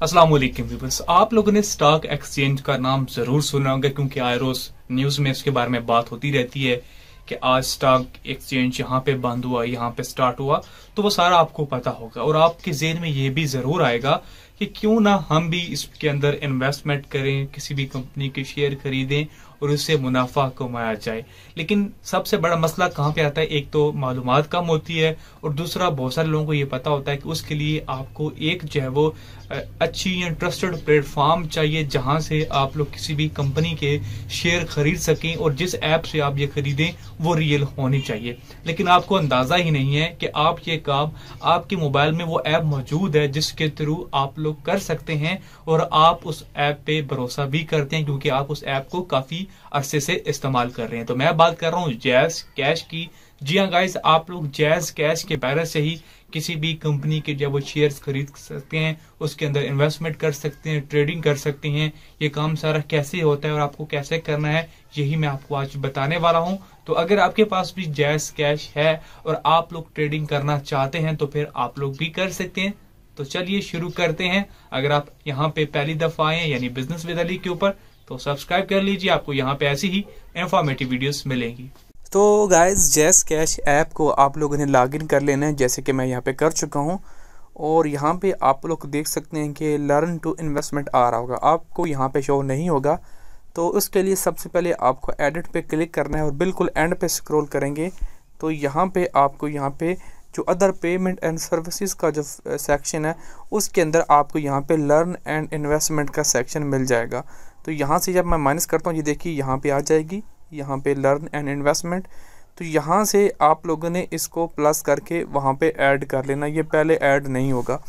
अस्सलाम वालेकुम व्यूअर्स। आप लोगों ने स्टॉक एक्सचेंज का नाम ज़रूर सुना होगा, क्योंकि आए रोज न्यूज़ में इसके बारे में बात होती रहती है कि आज स्टॉक एक्सचेंज यहाँ पे बंद हुआ, यहाँ पे स्टार्ट हुआ तो वो सारा आपको पता होगा। और आपके जेहन में ये भी ज़रूर आएगा कि क्यों ना हम भी इसके अंदर इन्वेस्टमेंट करें, किसी भी कंपनी के शेयर खरीदें और उससे मुनाफा कमाया जाए। लेकिन सबसे बड़ा मसला कहाँ पे आता है? एक तो मालूम कम होती है और दूसरा बहुत सारे लोगों को ये पता होता है कि उसके लिए आपको एक जो है वो अच्छी या ट्रस्टेड प्लेटफॉर्म चाहिए जहाँ से आप लोग किसी भी कंपनी के शेयर खरीद सकें और जिस ऐप से आप ये खरीदें, वो रियल होनी चाहिए। लेकिन आपको अंदाज़ा ही नहीं है कि आप ये काम आपके मोबाइल में वो ऐप मौजूद है जिसके थ्रू आप लोग कर सकते हैं और आप उस ऐप पे भरोसा भी करते हैं क्योंकि आप उस ऐप को काफ़ी अरसे से इस्तेमाल कर रहे हैं। तो मैं बात कर रहा हूँ जैस कैश की। जी हाँ गाइज़ आप लोग जैज कैश के बैरर से ही किसी भी कंपनी के जब वो शेयर्स खरीद सकते हैं, उसके अंदर इन्वेस्टमेंट कर सकते हैं ट्रेडिंग कर सकते हैं, ये काम सारा कैसे होता है और आपको कैसे करना है, यही मैं आपको आज बताने वाला हूँ। तो अगर आपके पास भी जैज कैश है और आप लोग ट्रेडिंग करना चाहते हैं तो फिर आप लोग भी कर सकते हैं। तो चलिए शुरू करते हैं। अगर आप यहाँ पे पहली दफ़ा आए यानी बिज़नेस विद अली के ऊपर तो सब्सक्राइब कर लीजिए, आपको यहाँ पे ऐसी ही इंफॉर्मेटिव वीडियोस मिलेंगी। तो गाइस जैस कैश ऐप को आप लोगों ने लॉगिन कर लेना है, जैसे कि मैं यहाँ पे कर चुका हूँ। और यहाँ पे आप लोग देख सकते हैं कि लर्न टू इन्वेस्टमेंट आ रहा होगा। आपको यहाँ पे शो नहीं होगा। तो उसके लिए सबसे पहले आपको एडिट पे क्लिक करना है और बिल्कुल एंड पे स्क्रॉल करेंगे। तो यहाँ पे आपको यहाँ पे जो अदर पेमेंट एंड सर्विसेज़ का जो सेक्शन है, उसके अंदर आपको यहाँ पे लर्न एंड इन्वेस्टमेंट का सेक्शन मिल जाएगा। तो यहाँ से जब मैं माइनस करता हूँ, ये देखिए यहाँ पे आ जाएगी, यहाँ पे लर्न एंड इन्वेस्टमेंट तो यहाँ से आप लोगों ने इसको प्लस करके वहाँ पे ऐड कर लेना। ये पहले ऐड नहीं होगा।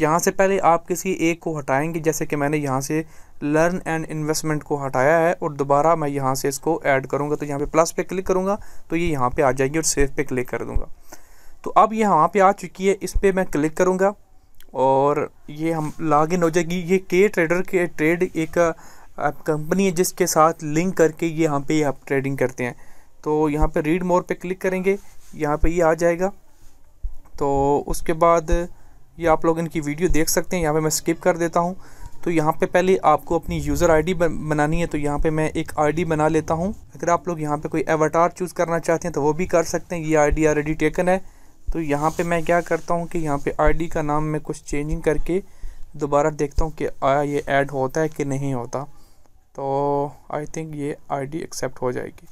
यहाँ से पहले आप किसी एक को हटाएँगे, जैसे कि मैंने यहाँ से लर्न एंड इन्वेस्टमेंट को हटाया है और दोबारा मैं यहाँ से इसको ऐड करूँगा। तो यहाँ पे प्लस पे क्लिक करूँगा तो ये यहाँ पे आ जाएगी और सेव पे क्लिक कर दूँगा। तो अब ये यहाँ पे आ चुकी है, इस पर मैं क्लिक करूँगा और ये हम लॉग इन हो जाएगी। ये के ट्रेडर के ट्रेड एक आप कंपनी है जिसके साथ लिंक करके ये यहाँ पे आप ट्रेडिंग करते हैं। तो यहाँ पे रीड मोर पे क्लिक करेंगे, यहाँ पे ये आ जाएगा। तो उसके बाद ये आप लोग इनकी वीडियो देख सकते हैं, यहाँ पे मैं स्किप कर देता हूँ। तो यहाँ पे पहले आपको अपनी यूज़र आईडी बनानी है तो यहाँ पे मैं एक आईडी बना लेता हूँ। अगर आप लोग यहाँ पे कोई एवटार चूज़ करना चाहते हैं तो वो भी कर सकते हैं। ये आईडी ऑलरेडी टेकन है। तो यहाँ पे मैं क्या करता हूँ कि यहाँ पे आईडी का नाम मैं कुछ चेंजिंग करके दोबारा देखता हूँ कि आया ये ऐड होता है कि नहीं होता। तो आई थिंक ये आईडी एक्सेप्ट हो जाएगी।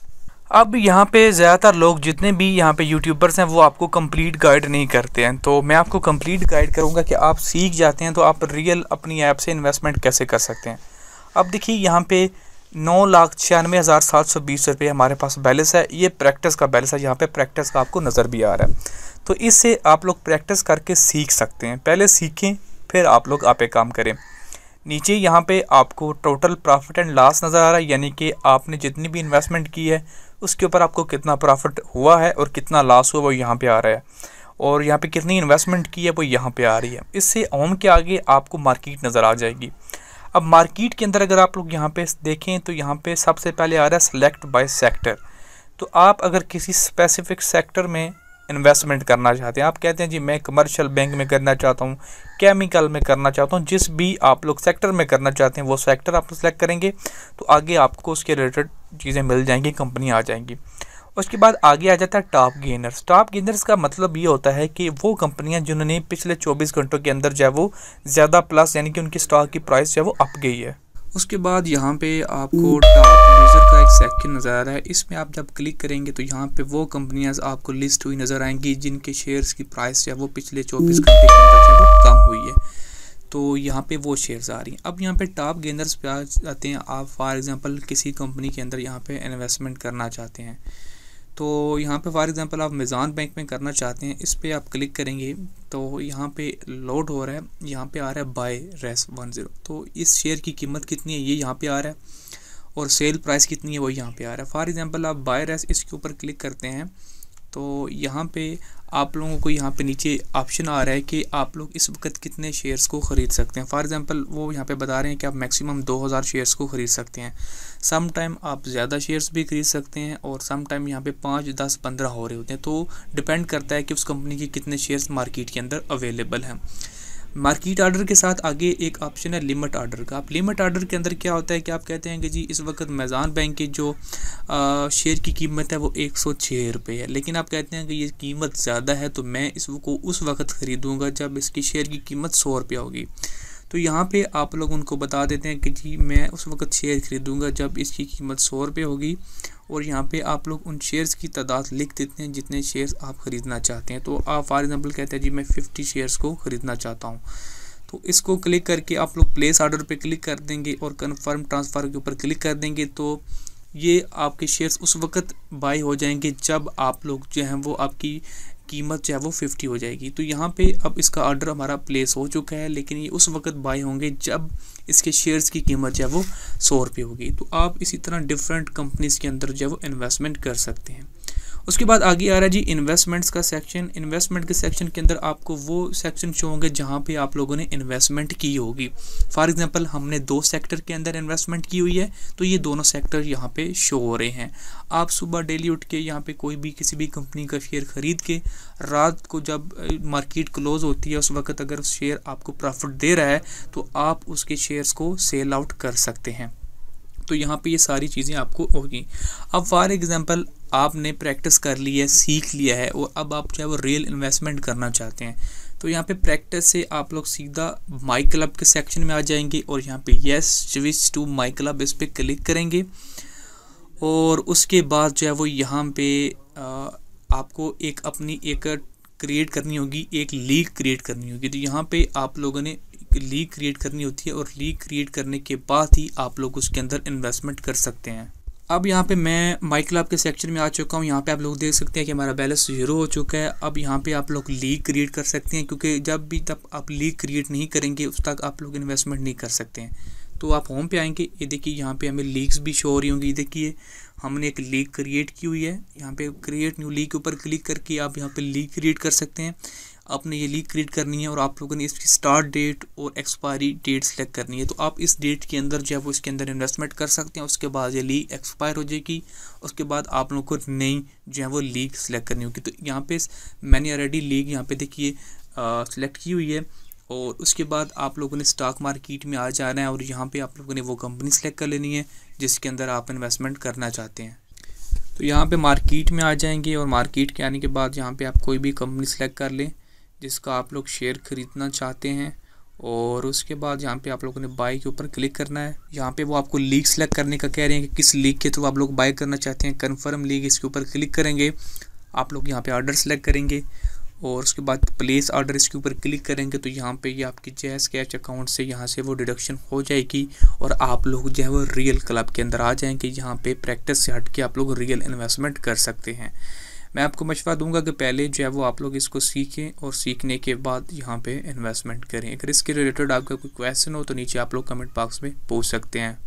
अब यहाँ पे ज़्यादातर लोग जितने भी यहाँ पे यूट्यूबर्स हैं, वो आपको कंप्लीट गाइड नहीं करते हैं। तो मैं आपको कंप्लीट गाइड करूँगा कि आप सीख जाते हैं तो आप रियल अपनी ऐप से इन्वेस्टमेंट कैसे कर सकते हैं। अब देखिए, यहाँ पे नौ लाख छियानवे हज़ार सात सौ बीस रुपये हमारे पास बैलेंस है। ये प्रैक्टिस का बैलेंस है, यहाँ पे प्रैक्टिस का आपको नज़र भी आ रहा है। तो इससे आप लोग प्रैक्टिस करके सीख सकते हैं। पहले सीखें, फिर आप लोग आपे काम करें। नीचे यहाँ पे आपको टोटल प्रॉफिट एंड लॉस नज़र आ रहा है, यानी कि आपने जितनी भी इन्वेस्टमेंट की है, उसके ऊपर आपको कितना प्रॉफिट हुआ है और कितना लॉस हुआ, वो यहाँ पे आ रहा है। और यहाँ पे कितनी इन्वेस्टमेंट की है, वो यहाँ पे आ रही है। इससे ओम के आगे आपको मार्केट नज़र आ जाएगी। अब मार्केट के अंदर अगर आप लोग यहाँ पे देखें तो यहाँ पे सबसे पहले आ रहा है सेलेक्ट बाय सेक्टर तो आप अगर किसी स्पेसिफिक सेक्टर में इन्वेस्टमेंट करना चाहते हैं। आप कहते हैं, जी, मैं कमर्शियल बैंक में करना चाहता हूँ केमिकल में करना चाहता हूँ, जिस भी आप लोग सेक्टर में करना चाहते हैं, वो सेक्टर आप सेलेक्ट करेंगे तो आगे आपको उसके रिलेटेड चीज़ें मिल जाएँगी कंपनी आ जाएँगी। उसके बाद आगे आ जाता है टॉप गेनर्स टॉप गेनर्स का मतलब ये होता है कि वो कंपनियाँ जिन्होंने पिछले 24 घंटों के अंदर जो है वो ज़्यादा प्लस यानी कि उनकी स्टॉक की प्राइस जो है वो अप गई है। उसके बाद यहाँ पे आपको टॉप यूज़र का एक सेक्शन नज़र आ रहा है। इसमें आप जब क्लिक करेंगे तो यहाँ पे वो कंपनियाँ आपको लिस्ट हुई नज़र आएँगी जिनके शेयर्स की प्राइस है वो पिछले चौबीस घंटे के अंदर जो वो कम हुई है। तो यहाँ पे वो शेयर्स आ रही हैं। अब यहाँ पे टॉप गेंदर्स पे आ जाते हैं। आप फॉर एग्ज़ाम्पल किसी कंपनी के अंदर यहाँ पे इन्वेस्टमेंट करना चाहते हैं। तो यहाँ पे फॉर एग्ज़ाम्पल आप मिज़ान बैंक में करना चाहते हैं, इस पर आप क्लिक करेंगे तो यहाँ पे लोड हो रहा है, यहाँ पे आ रहा है बाय रेस वन ज़ीरो तो इस शेयर की कीमत कितनी है, ये यहाँ पे आ रहा है और सेल प्राइस कितनी है, वो यहाँ पे आ रहा है. फॉर एग्ज़ाम्पल आप बाय रेस इसके ऊपर क्लिक करते हैं तो यहाँ पे आप लोगों को यहाँ पे नीचे ऑप्शन आ रहा है कि आप लोग इस वक्त कितने शेयर्स को ख़रीद सकते हैं। फॉर एग्ज़ाम्पल वो यहाँ पे बता रहे हैं कि आप मैक्सिमम 2000 शेयर्स को ख़रीद सकते हैं। सम टाइम आप ज़्यादा शेयर्स भी खरीद सकते हैं और सम टाइम यहाँ पे पाँच, दस, पंद्रह हो रहे होते हैं। तो डिपेंड करता है कि उस कंपनी के कितने शेयर्स मार्केट के अंदर अवेलेबल हैं। मार्केट आर्डर के साथ आगे एक ऑप्शन है लिमिट आर्डर का। आप लिमिट आर्डर के अंदर क्या होता है कि आप कहते हैं कि जी, इस वक्त मैज़ान बैंक की जो शेयर की कीमत है वो एक सौ छः रुपये है। लेकिन आप कहते हैं कि ये कीमत ज़्यादा है तो मैं इसको उस वक्त ख़रीदूँगा जब इसकी शेयर की कीमत सौ रुपया होगी। तो यहाँ पे आप लोग उनको बता देते हैं कि जी, मैं उस वक्त शेयर ख़रीदूँगा जब इसकी कीमत सौ रुपये होगी। और यहाँ पे आप लोग उन शेयर्स की तादाद लिख देते हैं जितने शेयर्स आप ख़रीदना चाहते हैं। तो आप फॉर एग्ज़ाम्पल कहते हैं, जी, मैं फ़िफ्टी शेयर्स को ख़रीदना चाहता हूँ। तो इसको क्लिक करके आप लोग प्लेस ऑर्डर पे क्लिक कर देंगे और कन्फर्म ट्रांसफ़र के ऊपर क्लिक कर देंगे। तो ये आपके शेयर्स उस वक्त बाई हो जाएँगे जब आप लोग जो हैं वो आपकी कीमत जो है वो फिफ्टी हो जाएगी। तो यहाँ पे अब इसका ऑर्डर हमारा प्लेस हो चुका है, लेकिन ये उस वक्त बाई होंगे जब इसके शेयर्स की कीमत जो है वो सौ रुपये होगी। तो आप इसी तरह डिफरेंट कंपनीज़ के अंदर जो है वो इन्वेस्टमेंट कर सकते हैं। उसके बाद आगे आ रहा है जी इन्वेस्टमेंट्स का सेक्शन इन्वेस्टमेंट के सेक्शन के अंदर आपको वो सेक्शन शो होंगे जहाँ पे आप लोगों ने इन्वेस्टमेंट की होगी. फॉर एग्जांपल हमने दो सेक्टर के अंदर इन्वेस्टमेंट की हुई है तो ये दोनों सेक्टर यहाँ पे शो हो रहे हैं. आप सुबह डेली उठ के यहाँ पे कोई भी किसी भी कंपनी का शेयर ख़रीद के रात को जब मार्केट क्लोज होती है, उस वक्त अगर शेयर आपको प्रॉफिट दे रहा है तो आप उसके शेयर्स को सेल आउट कर सकते हैं. तो यहाँ पे ये सारी चीज़ें आपको होगी. अब फॉर एग्ज़ाम्पल आपने प्रैक्टिस कर ली है, सीख लिया है, और अब आप जो है, वो रियल इन्वेस्टमेंट करना चाहते हैं। तो यहाँ पे प्रैक्टिस से आप लोग सीधा माई क्लब के सेक्शन में आ जाएँगे और यहाँ पे yes switch to my club इस पर क्लिक करेंगे। और उसके बाद जो है, वो यहाँ पे आपको एक अपनी एक क्रिएट करनी होगी, एक लीग क्रिएट करनी होगी। तो यहाँ पे आप लोगों ने लीग क्रिएट करनी होती है और लीग क्रिएट करने के बाद ही आप लोग उसके अंदर इन्वेस्टमेंट कर सकते हैं। अब यहाँ पे मैं माई क्लब के सेक्शन में आ चुका हूँ। यहाँ पे आप लोग देख सकते हैं कि हमारा बैलेंस ज़ीरो हो चुका है। अब यहाँ पे आप लोग लीग क्रिएट कर सकते हैं, क्योंकि जब भी तब आप लीग क्रिएट नहीं करेंगे, उस तक आप लोग इन्वेस्टमेंट नहीं कर सकते हैं। तो आप होम पे आएँगे। ये देखिए, यहाँ पे हमें लीग्स भी शो हो रही होंगी। देखिए, हमने एक लीक क्रिएट की हुई है। यहाँ पे क्रिएट न्यू लीग के ऊपर क्लिक करके आप यहाँ पे लीक क्रिएट कर सकते हैं। आपने ये लीग क्रिएट करनी है और आप लोगों ने इसकी स्टार्ट डेट और एक्सपायरी डेट सेलेक्ट करनी है। तो आप इस डेट के अंदर जो है वो इसके अंदर इन्वेस्टमेंट कर सकते हैं, उसके बाद ये लीग एक्सपायर हो जाएगी, उसके बाद आप लोगों को नई जो है वो लीग सेलेक्ट करनी होगी। तो यहाँ पे मैंने ऑलरेडी लीग यहाँ पे देखिए सेलेक्ट की हुई है और उसके बाद आप लोगों ने स्टॉक मार्केट में आ जाना है और यहाँ पे आप लोगों ने वो कंपनी सेलेक्ट कर लेनी है, जिसके अंदर आप इन्वेस्टमेंट करना चाहते हैं। तो यहाँ पे मार्केट में आ जाएँगे और मार्केट के आने के बाद यहाँ पे आप कोई भी कंपनी सेलेक्ट कर लें। जिसका आप लोग शेयर ख़रीदना चाहते हैं और उसके बाद यहाँ पे आप लोगों ने बाई के ऊपर क्लिक करना है। यहाँ पे वो आपको लीग सेलेक्ट करने का कह रहे हैं कि किस लीग के थ्रू आप लोग बाई करना चाहते हैं। कन्फर्म लीग इसके ऊपर क्लिक करेंगे। आप लोग यहाँ पे ऑर्डर सेलेक्ट करेंगे और उसके बाद प्लेस ऑर्डर इसके ऊपर क्लिक करेंगे तो यहाँ पे ये आपकी जैस कैश अकाउंट से यहाँ से वो डिडक्शन हो जाएगी और आप लोग जो है वो रियल क्लब के अंदर आ जाएँगे। यहाँ पे प्रैक्टिस से हट के आप लोग रियल इन्वेस्टमेंट कर सकते हैं। मैं आपको मशवरा दूँगा कि पहले जो है वो आप लोग इसको सीखें और सीखने के बाद यहाँ पे इन्वेस्टमेंट करें। अगर इसके रिलेटेड आपका कोई क्वेश्चन हो तो नीचे आप लोग कमेंट बॉक्स में पूछ सकते हैं।